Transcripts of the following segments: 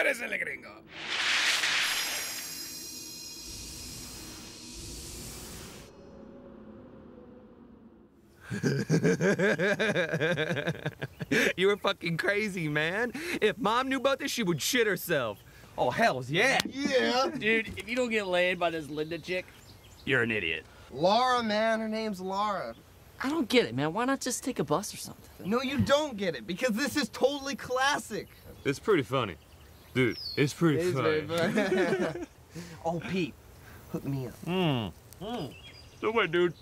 eres el gringo. you were fucking crazy, man. If mom knew about this, she would shit herself. Oh, hells yeah. Yeah. Dude, if you don't get laid by this Linda chick, you're an idiot. Laura, man, her name's Laura. I don't get it, man. Why not just take a bus or something? No, you don't get it because this is totally classic. It's pretty funny. Dude, it's pretty It's funny. very funny. oh, Pete, hook me up. Mm. So what, dude?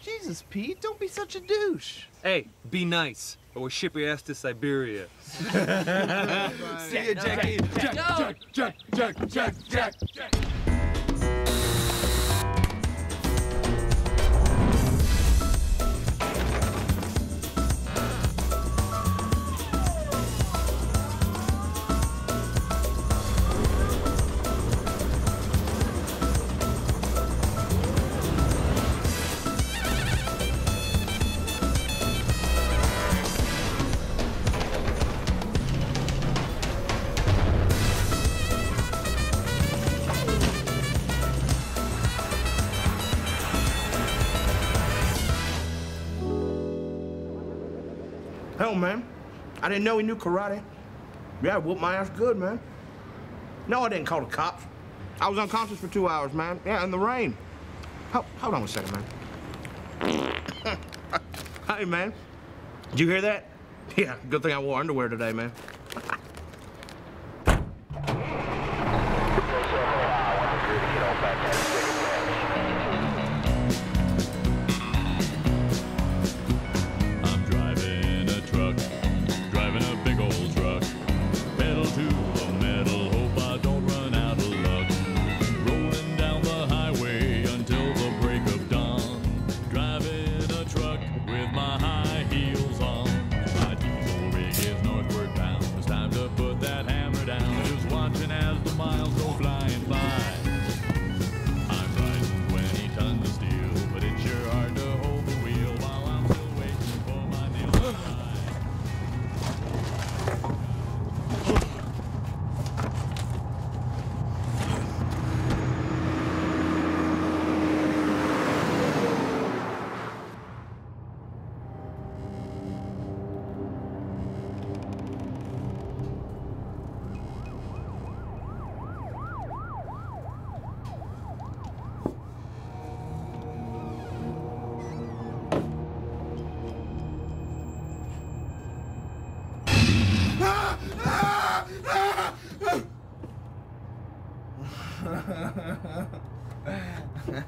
Jesus, Pete, don't be such a douche. Hey, be nice, or we'll ship your ass to Siberia. See ya, Jackie. Jack, Jack, Jack, Jack, Jack, Jack, Jack. Man. I didn't know he knew karate. Yeah, whooped my ass good, man. No, I didn't call the cops. I was unconscious for two hours, man. Yeah, in the rain. Ho- hold on a second, man. hey, man. Did you hear that? Yeah, good thing I wore underwear today, man.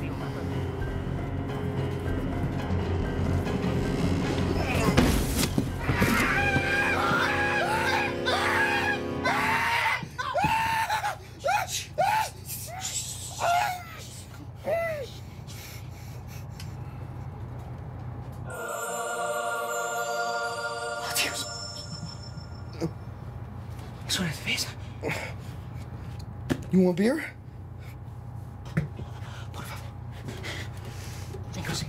Sí, un matador. Oh, Dios. Es una cerveza. You want beer? Por favor. Venga, sí.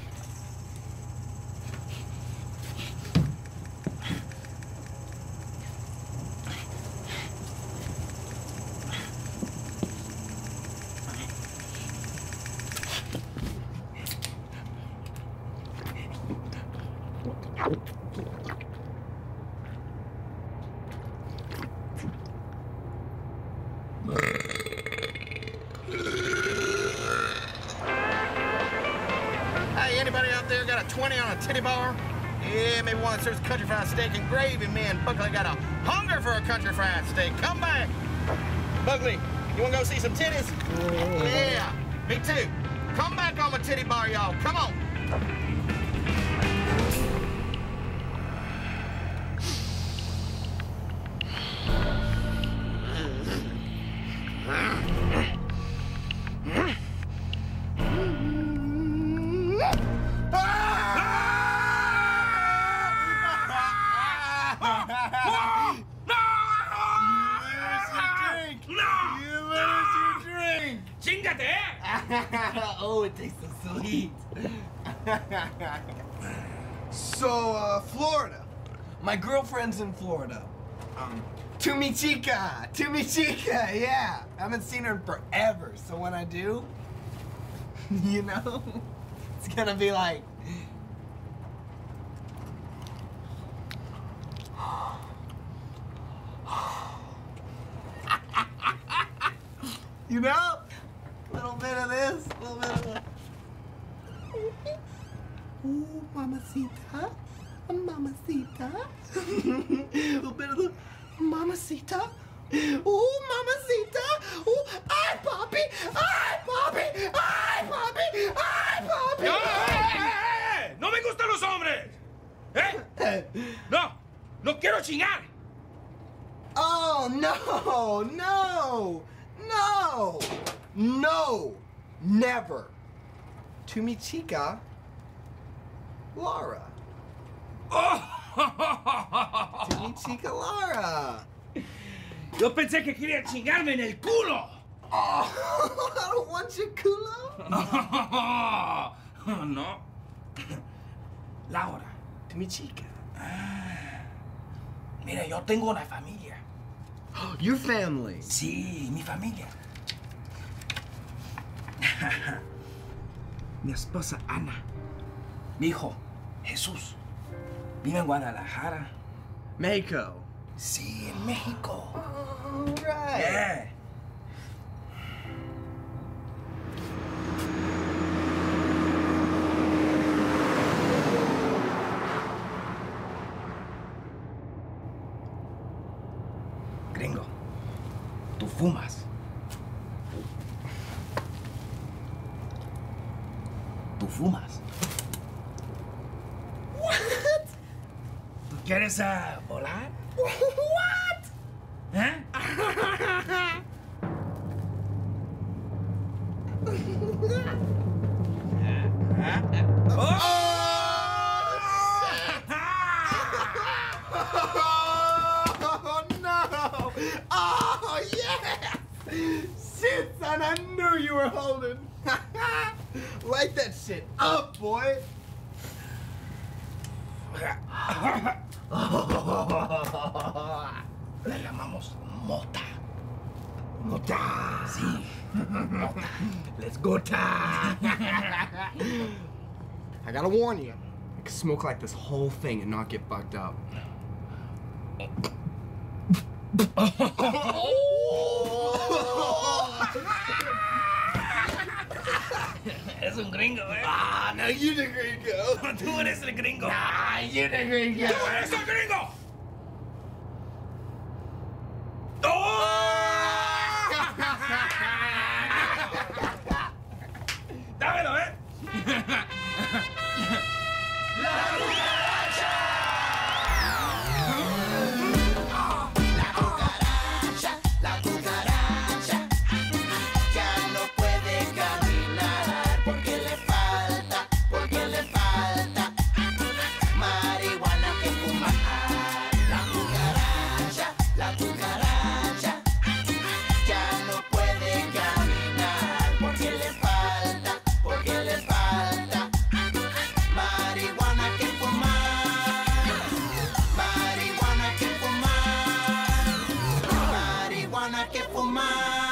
there got a 20 on a titty bar? Yeah, maybe one that serves country fried steak and gravy. Man, Buckley got a hunger for a country fried steak. Come back. Buckley, you wanna go see some titties? Mm-hmm. Yeah, me too. Come back on my titty bar, y'all. Come on. So sweet. So, uh, Florida. My girlfriend's in Florida. Um, to mi chica, to mi chica, yeah. I haven't seen her in forever, so when I do, you know, it's gonna be like. you know, a little bit of this, a little bit of that. Ooh, mamacita, mamacita. a little bit of the mamacita. Ooh, mamacita. Ooh, ay, papi, ay, papi, ay, papi, ay, papi. ¡Eh! ¡No me gustan los hombres! ¿Eh? No, no quiero chingar. Oh, no, no, no, no, never. To mi chica, Laura. To mi chica, Laura. Yo pensé que quería chingarme en el culo. Oh, I don't want your culo. no. Laura, To mi chica. Ah. mira, yo tengo una familia. Your family. Sí, mi familia. mi esposa Ana. Mi hijo, Jesús. Vive en Guadalajara. Mexico. Sí, en México. All right. Yeah. Gringo, tú fumas. Tú fumas. Quieres ah, volar? What? ¿Eh? Oh no! Oh yes! Shit, son, I knew you were holding. Light that shit up, boy. Let's go, ta. I gotta warn you. I could smoke like this whole thing and not get fucked up. Eres un gringo, ¿eh? Ah, no, you're the gringo. Tú eres el gringo. Ah, you the gringo. ¡Tú eres el gringo! Ha ha! quer fumar?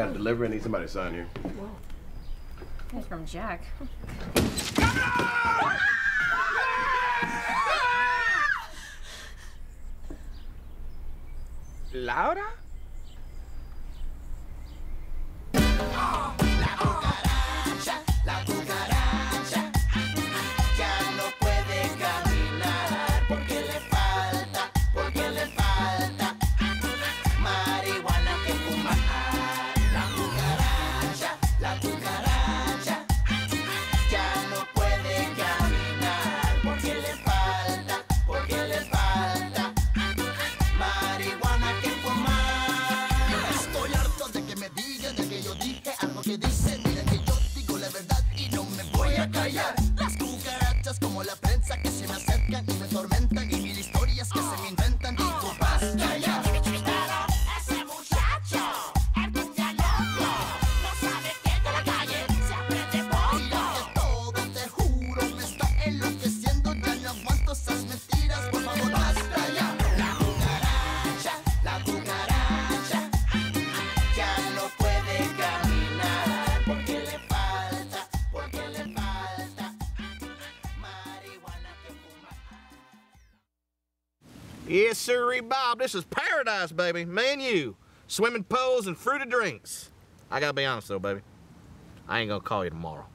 got a delivery. I need somebody to sign here. Whoa. That's from Jack. Laura? Yes, sirree, Bob. This is paradise, baby. Me and you. Swimming pools and fruited drinks. I gotta be honest, though, baby. I ain't gonna call you tomorrow.